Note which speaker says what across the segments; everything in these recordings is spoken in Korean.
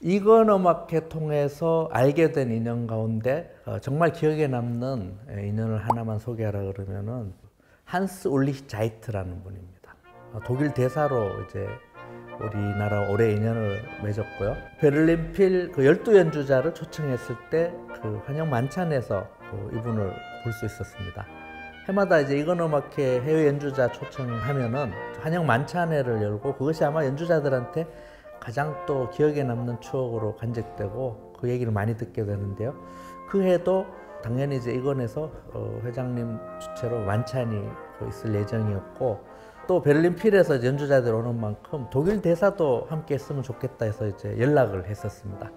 Speaker 1: 이건 음악회 통해서 알게 된 인연 가운데 어, 정말 기억에 남는 예, 인연을 하나만 소개하라 그러면은 한스 울리히 자이트라는 분입니다. 어, 독일 대사로 이제 우리나라 오래 인연을 맺었고요. 베를린 필 그 열두 연주자를 초청했을 때 그 환영 만찬에서 그 이분을 볼 수 있었습니다. 해마다 이제 이건 음악회 해외 연주자 초청하면은 환영 만찬회를 열고 그것이 아마 연주자들한테 가장 또 기억에 남는 추억으로 간직되고 그 얘기를 많이 듣게 되는데요. 그 해도 당연히 이제 이건에서 어, 회장님 주최로 만찬이 있을 예정이었고 또 베를린 필에서 연주자들 오는 만큼 독일 대사도 함께 했으면 좋겠다 해서 이제 연락을 했었습니다.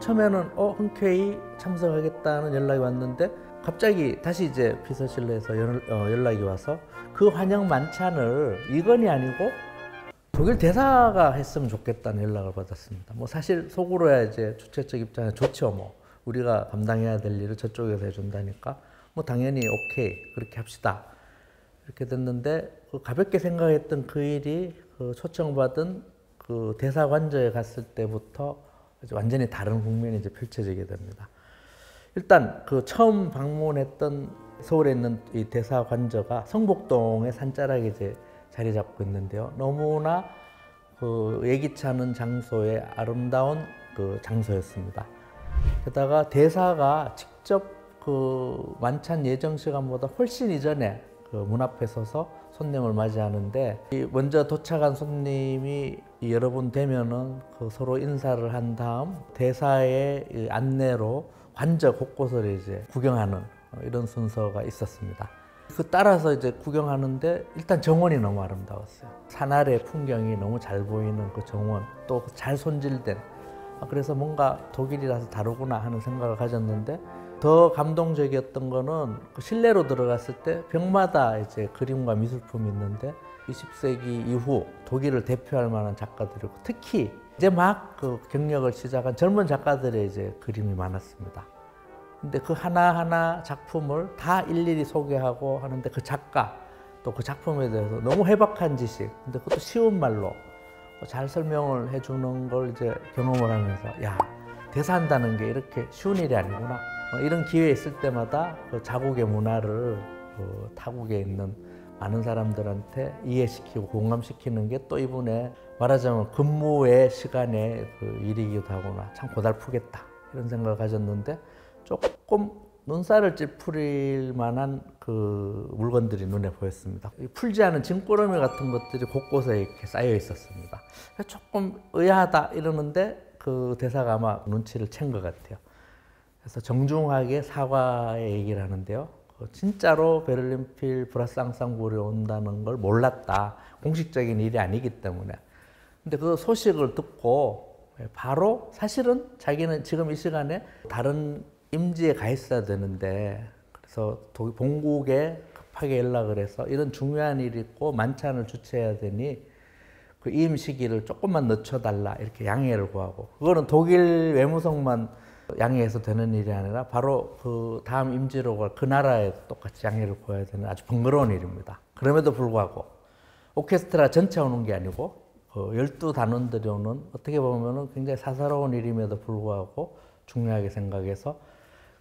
Speaker 1: 처음에는 어 흔쾌히 참석하겠다는 연락이 왔는데 갑자기 다시 이제 비서실내에서 어, 연락이 와서 그 환영 만찬을 이건이 아니고 독일 대사가 했으면 좋겠다는 연락을 받았습니다. 뭐 사실 속으로야 이제 주최 측 입장에 좋죠. 뭐 우리가 감당해야 될 일을 저쪽에서 해준다니까 뭐 당연히 오케이 그렇게 합시다. 이렇게 됐는데 그 가볍게 생각했던 그 일이 그 초청받은 그 대사관저에 갔을 때부터 완전히 다른 국면이 이제 펼쳐지게 됩니다. 일단 그 처음 방문했던 서울에 있는 이 대사관저가 성북동의 산자락에 이제 자리 잡고 있는데요. 너무나 그 예기치 는 장소에 아름다운 그 장소였습니다. 게다가 대사가 직접 그 만찬 예정 시간보다 훨씬 이전에 그 문 앞에 서서 손님을 맞이하는데 먼저 도착한 손님이 여러 분 되면은 그 서로 인사를 한 다음 대사의 안내로 관저 곳곳을 이제 구경하는 이런 순서가 있었습니다. 그 따라서 이제 구경하는데 일단 정원이 너무 아름다웠어요. 산 아래 풍경이 너무 잘 보이는 그 정원, 또 잘 손질된. 아, 그래서 뭔가 독일이라서 다르구나 하는 생각을 가졌는데 더 감동적이었던 거는 그 실내로 들어갔을 때 벽마다 이제 그림과 미술품이 있는데 20세기 이후 독일을 대표할 만한 작가들이고 특히 이제 막 그 경력을 시작한 젊은 작가들의 이제 그림이 많았습니다. 근데 그 하나하나 작품을 다 일일이 소개하고 하는데 그 작가 또 그 작품에 대해서 너무 해박한 지식. 근데 그것도 쉬운 말로 잘 설명을 해주는 걸 이제 경험을 하면서 야 대사한다는 게 이렇게 쉬운 일이 아니구나. 어, 이런 기회 있을 때마다 그 자국의 문화를 그 타국에 있는 많은 사람들한테 이해시키고 공감시키는 게 또 이분의 말하자면 근무의 시간에 그 일이기도 하구나. 참 고달프겠다. 이런 생각을 가졌는데 조금 눈살을 찌푸릴 만한 그 물건들이 눈에 보였습니다. 풀지 않은 짐꾸러미 같은 것들이 곳곳에 이렇게 쌓여 있었습니다. 조금 의아하다 이러는데 그 대사가 아마 눈치를 챈 것 같아요. 그래서 정중하게 사과의 얘기를 하는데요. 그 진짜로 베를린필 앙상블이 온다는 걸 몰랐다. 공식적인 일이 아니기 때문에. 근데 그 소식을 듣고 바로 사실은 자기는 지금 이 시간에 다른 임지에 가 있어야 되는데 그래서 본국에 급하게 연락을 해서 이런 중요한 일이 있고 만찬을 주최해야 되니 그 이임 시기를 조금만 늦춰달라 이렇게 양해를 구하고 그거는 독일 외무성만 양해해서 되는 일이 아니라 바로 그 다음 임지로 갈그 나라에 똑같이 양해를 구해야 되는 아주 번거로운 일입니다. 그럼에도 불구하고 오케스트라 전체 오는 게 아니고 그 열두 단원들이 오는 어떻게 보면 굉장히 사사로운 일임에도 불구하고 중요하게 생각해서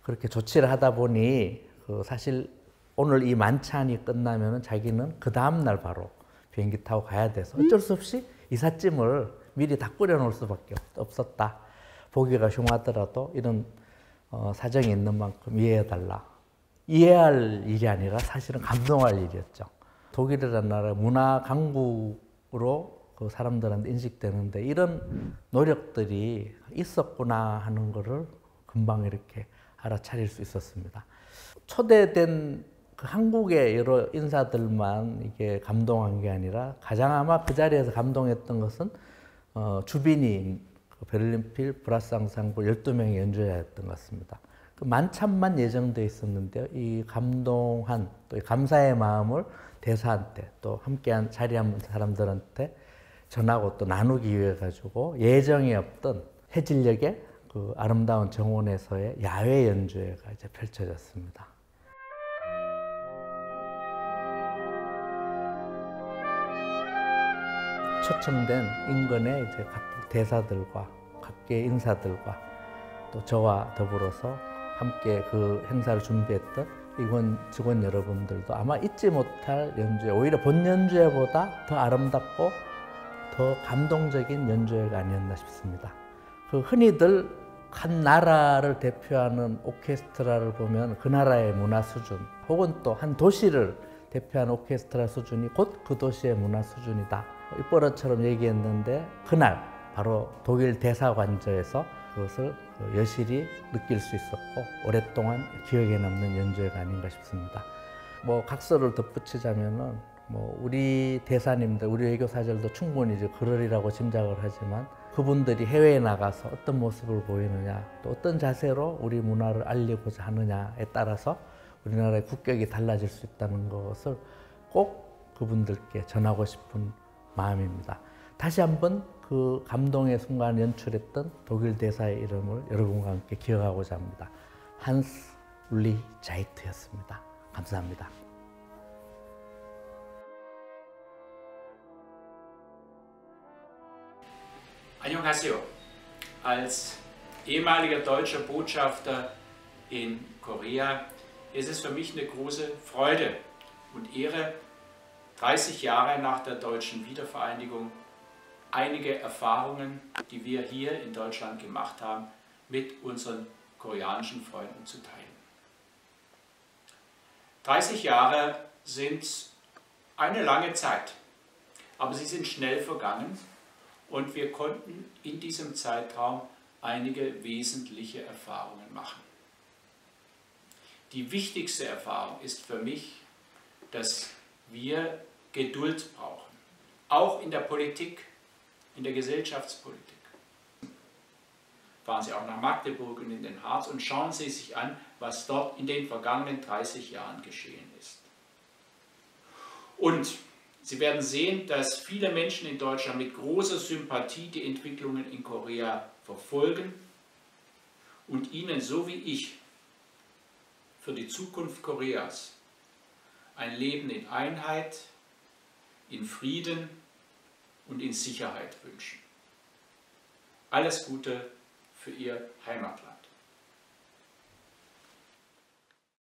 Speaker 1: 그렇게 조치를 하다 보니 그 사실 오늘 이 만찬이 끝나면 자기는 그 다음날 바로 비행기 타고 가야 돼서 어쩔 수 없이 이삿짐을 미리 다 꾸려놓을 수밖에 없었다. 보기가 흉하더라도 이런 어, 사정이 있는 만큼 이해해달라. 이해할 일이 아니라 사실은 감동할 일이었죠. 독일이라는 나라 문화 강국으로 그 사람들한테 인식되는데 이런 노력들이 있었구나 하는 것을 금방 이렇게 알아차릴 수 있었습니다. 초대된 그 한국의 여러 인사들만 이게 감동한 게 아니라 가장 아마 그 자리에서 감동했던 것은 어, 주빈이 그 베를린필 브라스 앙상블 12명의 연주자였던 것 같습니다. 그 만찬만 예정돼 있었는데요. 이 감동한 또 감사의 마음을 대사한테 또 함께한 자리한 사람들한테 전하고 또 나누기 위해 가지고 예정에 없던 해질녘에 그 아름다운 정원에서의 야외 연주회가 이제 펼쳐졌습니다. 초청된 인근의 이제 각 대사들과 각계 인사들과 또 저와 더불어서 함께 그 행사를 준비했던 이건 직원 여러분들도 아마 잊지 못할 연주회, 오히려 본 연주회보다 더 아름답고 더 감동적인 연주회가 아니었나 싶습니다. 그 흔히들 한 나라를 대표하는 오케스트라를 보면 그 나라의 문화 수준 혹은 또 한 도시를 대표하는 오케스트라 수준이 곧 그 도시의 문화 수준이다. 입버릇처럼 얘기했는데 그날 바로 독일 대사관저에서 그것을 여실히 느낄 수 있었고 오랫동안 기억에 남는 연주회가 아닌가 싶습니다. 뭐 각서를 덧붙이자면은 뭐 우리 대사님들, 우리 외교사절도 충분히 이제 그러리라고 짐작을 하지만 그분들이 해외에 나가서 어떤 모습을 보이느냐, 또 어떤 자세로 우리 문화를 알리고자 하느냐에 따라서 우리나라의 국격이 달라질 수 있다는 것을 꼭 그분들께 전하고 싶은 마음입니다. 다시 한번 그 감동의 순간 연출했던 독일 대사의 이름을 여러분과 함께 기억하고자 합니다. 한스 울리 자이트였습니다. 감사합니다.
Speaker 2: Annyeonghaseyo. Als ehemaliger deutscher Botschafter in Korea ist es für mich eine große Freude und Ehre, 30 Jahre nach der deutschen Wiedervereinigung einige Erfahrungen, die wir hier in Deutschland gemacht haben, mit unseren koreanischen Freunden zu teilen. 30 Jahre sind eine lange Zeit, aber sie sind schnell vergangen und wir konnten in diesem Zeitraum einige wesentliche Erfahrungen machen. Die wichtigste Erfahrung ist für mich, dass wir Geduld brauchen, auch in der Politik, in der Gesellschaftspolitik. Fahren Sie auch nach Magdeburg und in den Harz und schauen Sie sich an, was dort in den vergangenen 30 Jahren geschehen ist. Und Sie werden sehen, dass viele Menschen in Deutschland mit großer Sympathie die Entwicklungen in Korea verfolgen und ihnen, so wie ich, für die Zukunft Koreas ein Leben in Einheit, in Frieden und in Sicherheit wünschen. Alles Gute für Ihr Heimatland.